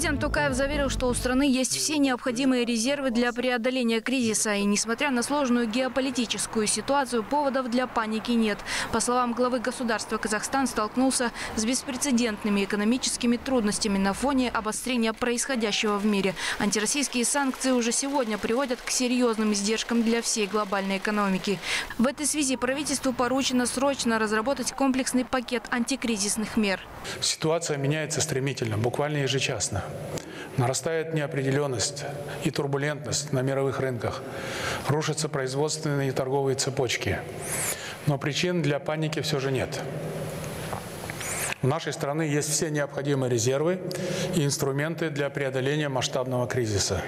Президент Тукаев заверил, что у страны есть все необходимые резервы для преодоления кризиса. И несмотря на сложную геополитическую ситуацию, поводов для паники нет. По словам главы государства, Казахстан столкнулся с беспрецедентными экономическими трудностями на фоне обострения происходящего в мире. Антироссийские санкции уже сегодня приводят к серьезным издержкам для всей глобальной экономики. В этой связи правительству поручено срочно разработать комплексный пакет антикризисных мер. Ситуация меняется стремительно, буквально ежечасно. Нарастает неопределенность и турбулентность на мировых рынках. Рушатся производственные и торговые цепочки. Но причин для паники все же нет. У нашей страны есть все необходимые резервы и инструменты для преодоления масштабного кризиса.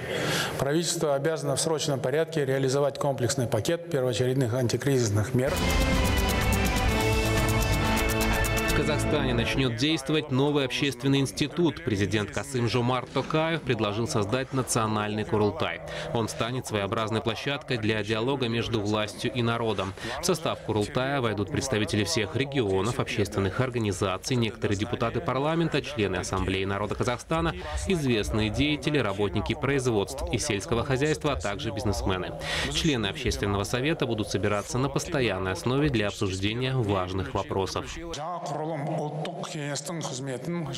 Правительство обязано в срочном порядке реализовать комплексный пакет первоочередных антикризисных мер. Казахстане начнет действовать новый общественный институт. Президент Касым Жомар Токаев предложил создать национальный Курултай. Он станет своеобразной площадкой для диалога между властью и народом. В состав Курултая войдут представители всех регионов, общественных организаций, некоторые депутаты парламента, члены Ассамблеи народа Казахстана, известные деятели, работники производств и сельского хозяйства, а также бизнесмены. Члены общественного совета будут собираться на постоянной основе для обсуждения важных вопросов.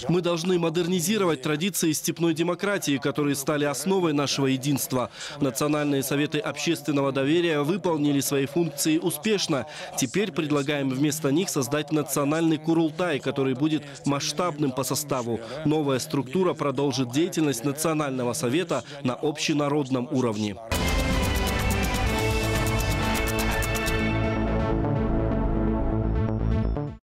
Мы должны модернизировать традиции степной демократии, которые стали основой нашего единства. Национальные советы общественного доверия выполнили свои функции успешно. Теперь предлагаем вместо них создать национальный Курултай, который будет масштабным по составу. Новая структура продолжит деятельность Национального совета на общенародном уровне.